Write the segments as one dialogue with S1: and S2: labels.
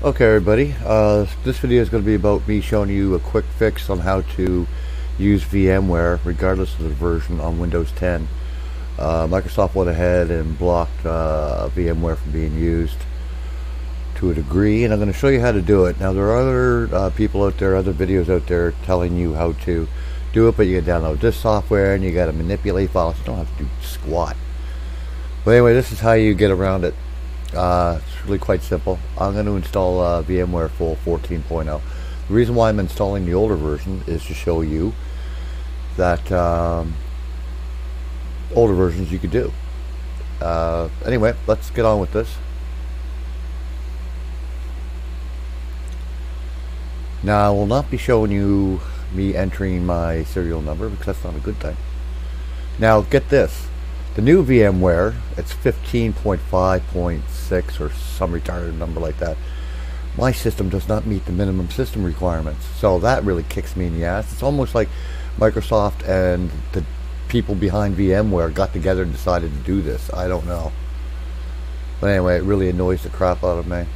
S1: Okay everybody, uh, this video is going to be about me showing you a quick fix on how to use VMware regardless of the version on Windows 10. Uh, Microsoft went ahead and blocked uh, VMware from being used to a degree and I'm going to show you how to do it. Now there are other uh, people out there, other videos out there telling you how to do it but you can download this software and you got to manipulate files. You don't have to do squat. But anyway, this is how you get around it. Uh, it's really quite simple. I'm going to install uh, VMware Full 14.0. The reason why I'm installing the older version is to show you that um, older versions you could do. Uh, anyway, let's get on with this. Now, I will not be showing you me entering my serial number because that's not a good thing. Now, get this. The new VMware, it's 15.5.6 or some retarded number like that. My system does not meet the minimum system requirements. So that really kicks me in the ass. It's almost like Microsoft and the people behind VMware got together and decided to do this. I don't know. But anyway, it really annoys the crap out of me.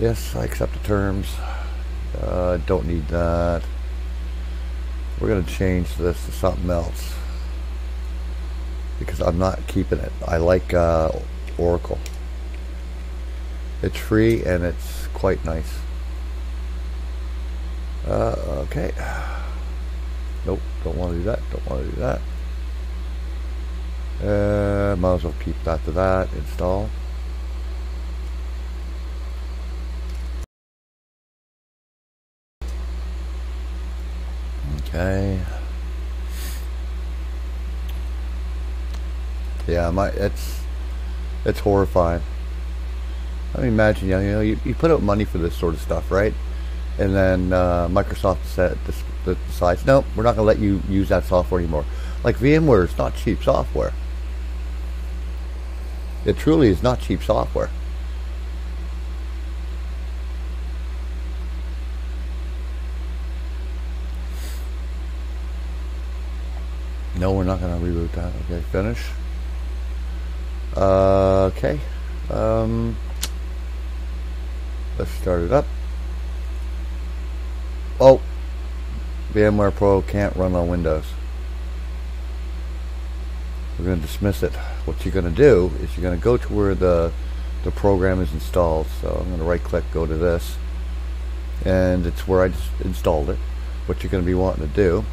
S1: Yes, I accept the terms. Uh, don't need that. We're going to change this to something else because I'm not keeping it. I like uh, Oracle. It's free and it's quite nice. Uh, okay. Nope, don't want to do that. Don't want to do that. Uh, might as well keep that to that. Install. Okay. Yeah, my it's it's horrifying. I mean, imagine you know you, you put out money for this sort of stuff, right? And then uh, Microsoft said decides, no, we're not going to let you use that software anymore. Like VMware is not cheap software. It truly is not cheap software. No, we're not going to reboot that. Okay, finish. Uh, okay. Um, let's start it up. Oh, VMware Pro can't run on Windows. We're going to dismiss it. What you're going to do is you're going to go to where the the program is installed. So I'm going to right click, go to this, and it's where I just installed it. What you're going to be wanting to do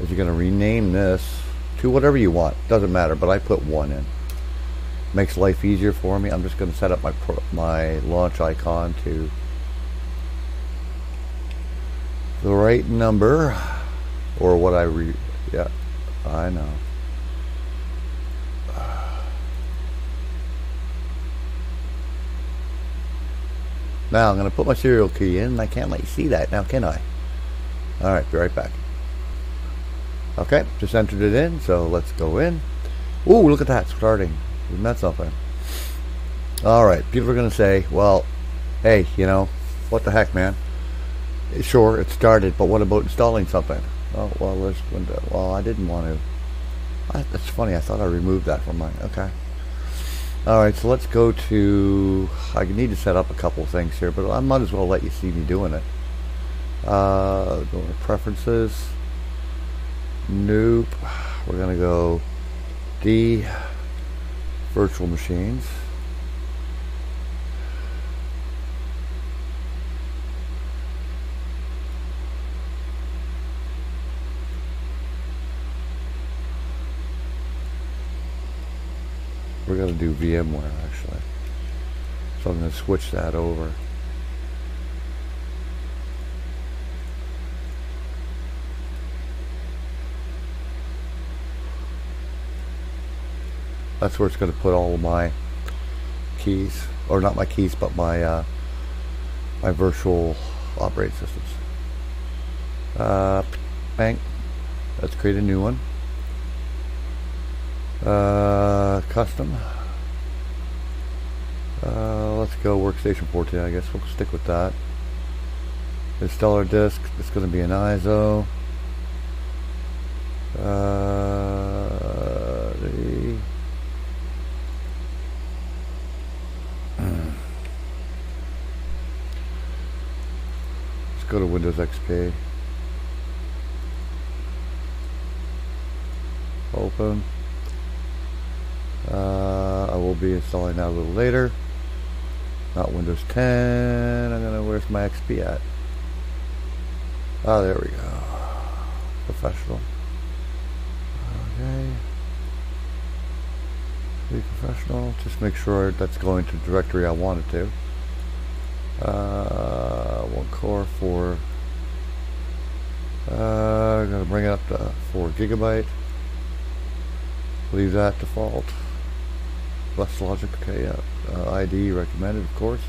S1: is you're going to rename this to whatever you want. Doesn't matter, but I put one in makes life easier for me. I'm just going to set up my my launch icon to the right number or what I re yeah I know. Now I'm going to put my serial key in I can't let you see that now can I? Alright be right back. Okay just entered it in so let's go in. Ooh, look at that starting isn't that something? Alright, people are going to say, well, hey, you know, what the heck, man? Sure, it started, but what about installing something? Oh, well, there's. Well, I didn't want to. I, that's funny. I thought I removed that from mine. Okay. Alright, so let's go to... I need to set up a couple things here, but I might as well let you see me doing it. Uh, go to Preferences. Nope. We're going to go D virtual machines. We're going to do VMware actually. So I'm going to switch that over. That's where it's going to put all of my keys or not my keys but my uh, my virtual operating systems. Uh, bank let's create a new one. Uh, custom. Uh, let's go workstation 14 I guess we'll stick with that. Installer disk it's going to be an ISO uh, Windows XP. Open. Uh, I will be installing that a little later. Not Windows 10. I'm gonna. Where's my XP at? Oh, there we go. Professional. Okay. Be professional. Just make sure that's going to the directory I want it to. Uh, one core for. Uh, gonna bring it up to four gigabyte. Leave that default. LSI Logic, okay, yeah. Uh, IDE recommended, of course.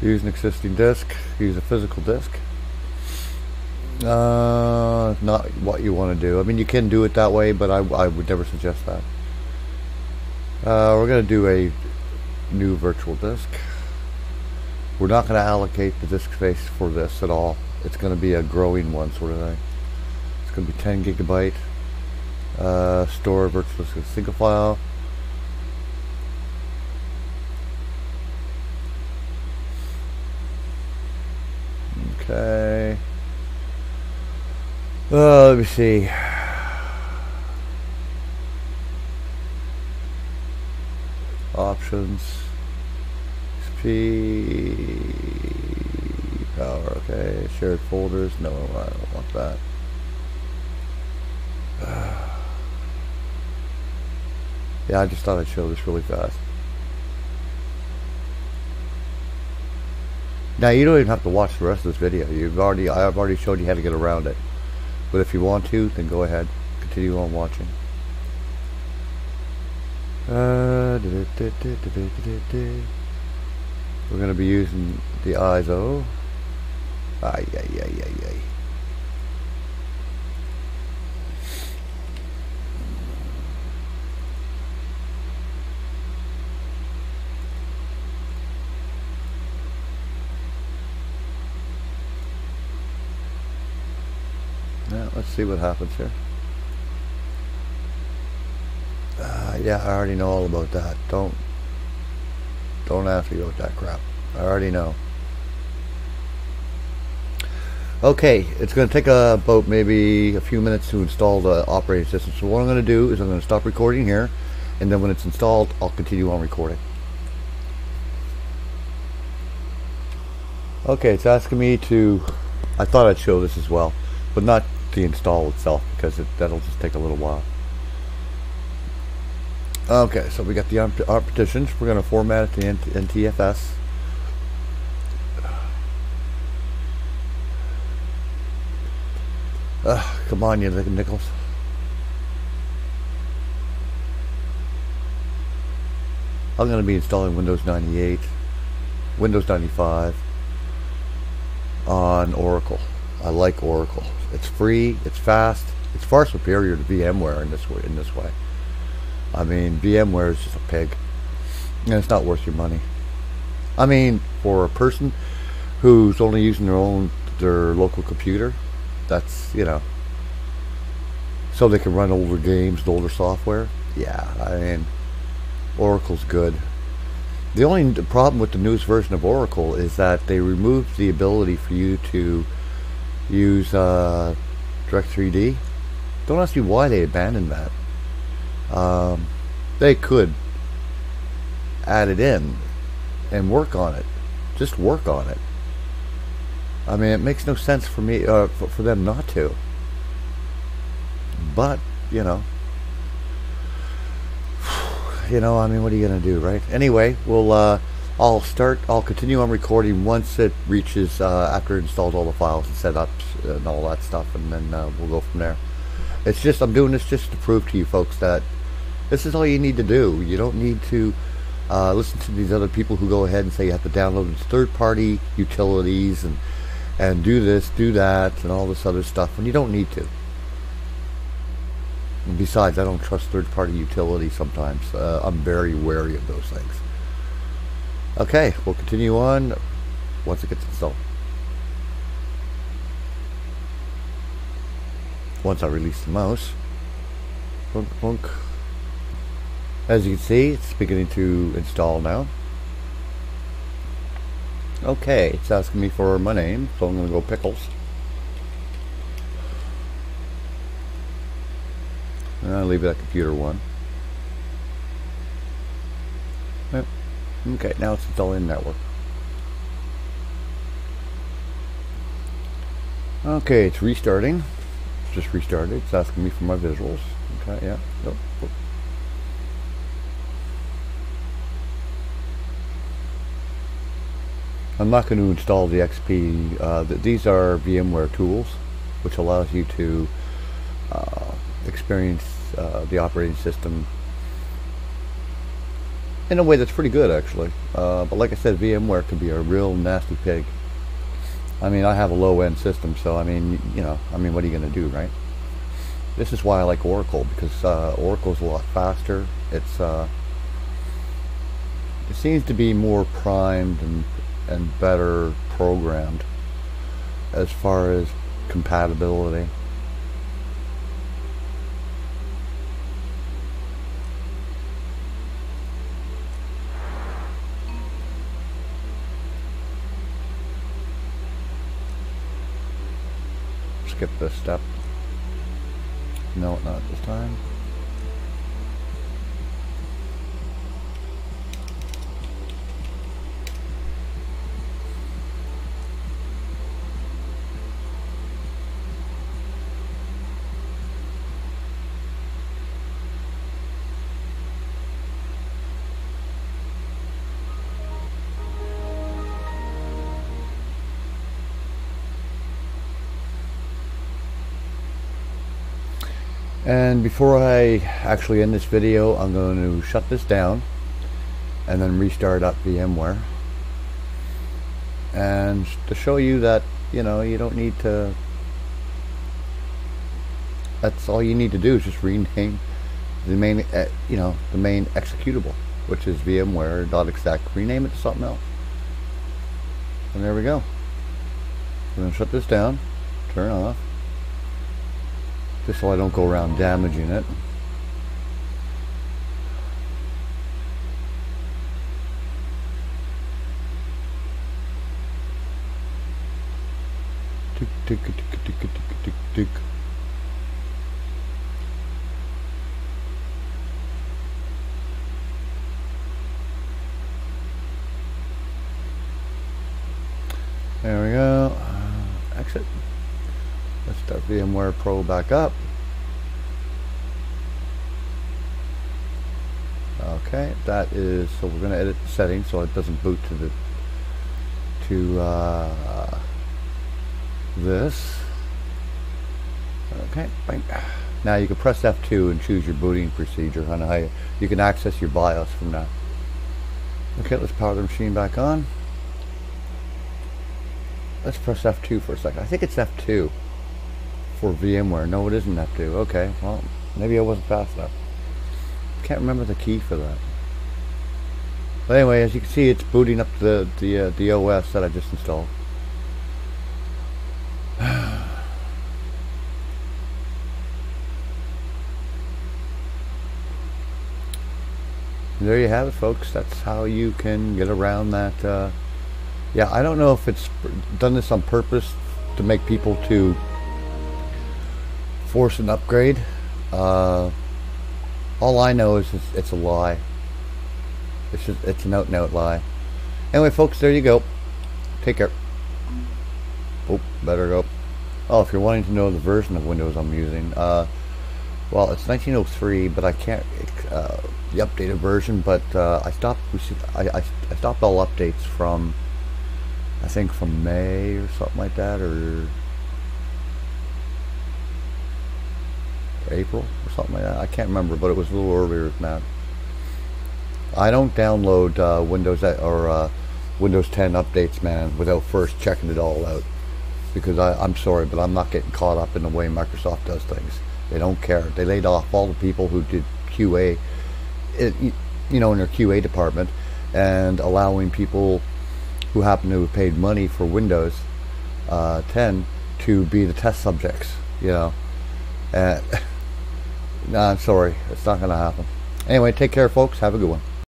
S1: Use an existing disk. Use a physical disk. Uh, not what you want to do. I mean, you can do it that way, but I, I would never suggest that. Uh, we're going to do a new virtual disk. We're not going to allocate the disk space for this at all. It's going to be a growing one sort of thing. It's going to be 10 gigabyte. Uh, store virtual single file. Okay. Uh, let me see. Options. XP. Shared folders. No, I don't want that. yeah, I just thought I'd show this really fast. Now you don't even have to watch the rest of this video. You've already I've already showed you how to get around it. But if you want to, then go ahead. Continue on watching. Uh, we're going to be using the ISO. Ay, ay, ay, ay, ay. Yeah, let's see what happens here. Uh, yeah, I already know all about that. Don't don't ask me about that crap. I already know. Okay, it's going to take about maybe a few minutes to install the operating system. So what I'm going to do is I'm going to stop recording here, and then when it's installed, I'll continue on recording. Okay, it's asking me to. I thought I'd show this as well, but not the install itself because it, that'll just take a little while. Okay, so we got the ARM, partitions. We're going to format it to NTFS. Uh, come on, you little nickels. I'm going to be installing Windows 98, Windows 95 on Oracle. I like Oracle. It's free. It's fast. It's far superior to VMware in this way. In this way, I mean, VMware is just a pig, and it's not worth your money. I mean, for a person who's only using their own their local computer, that's you know, so they can run older games older software. Yeah, I mean, Oracle's good. The only problem with the newest version of Oracle is that they removed the ability for you to use uh, Direct 3D. Don't ask me why they abandoned that. Um, they could add it in and work on it. Just work on it. I mean, it makes no sense for me uh, for, for them not to. But you know, you know, I mean, what are you gonna do, right? Anyway, we'll. Uh, I'll start, I'll continue on recording once it reaches, uh, after it installs all the files and setups and all that stuff, and then uh, we'll go from there. It's just, I'm doing this just to prove to you folks that this is all you need to do. You don't need to uh, listen to these other people who go ahead and say you have to download third-party utilities and, and do this, do that, and all this other stuff, when you don't need to. And besides, I don't trust third-party utilities sometimes. Uh, I'm very wary of those things. Okay, we'll continue on once it gets installed. Once I release the mouse. Boink, boink. As you can see, it's beginning to install now. Okay, it's asking me for my name, so I'm going to go Pickles. And I'll leave that computer one. Okay, now it's installing network. Okay, it's restarting. Just restarted. It's asking me for my visuals. Okay, yeah. Yep. I'm not going to install the XP. Uh, th these are VMware tools, which allows you to uh, experience uh, the operating system in a way that's pretty good, actually. Uh, but like I said, VMware can be a real nasty pig. I mean, I have a low-end system, so I mean, you know, I mean, what are you going to do, right? This is why I like Oracle because uh, Oracle's a lot faster. It's uh, it seems to be more primed and and better programmed as far as compatibility. Skip this step. No, not this time. And before I actually end this video, I'm going to shut this down and then restart up VMware. And to show you that, you know, you don't need to, that's all you need to do is just rename the main, uh, you know, the main executable, which is VMware.exec. Rename it to something else. And there we go. I'm going to shut this down, turn off just so I don't go around damaging it. Tick, tick, tick, tick, tick, tick, tick. There we go. Uh, exit. Let's start VMware Pro back up. Okay, that is, so we're going to edit the settings so it doesn't boot to the, to uh, this. Okay, bang. Now you can press F2 and choose your booting procedure on how you, you can access your BIOS from that. Okay, let's power the machine back on. Let's press F2 for a second. I think it's F2 for VMware. No, it isn't F2. Okay, well, maybe I wasn't fast enough. Can't remember the key for that. But anyway, as you can see, it's booting up the the uh, the OS that I just installed. there you have it, folks. That's how you can get around that. Uh, yeah, I don't know if it's done this on purpose to make people to force an upgrade. Uh, all I know is it's, it's a lie. It's just it's a note note lie. Anyway, folks, there you go. Take care. Oh, better go. Oh, if you're wanting to know the version of Windows I'm using, uh, well, it's 1903, but I can't uh, the updated version. But uh, I stopped. I I stopped all updates from I think from May or something like that, or April or something like that. I can't remember, but it was a little earlier than that. I don't download uh, Windows or uh, Windows 10 updates, man, without first checking it all out. Because I, I'm sorry, but I'm not getting caught up in the way Microsoft does things. They don't care. They laid off all the people who did QA, it, you know, in their QA department, and allowing people who happen to have paid money for Windows uh, 10 to be the test subjects. You know, and no, I'm sorry, it's not going to happen. Anyway, take care, folks. Have a good one.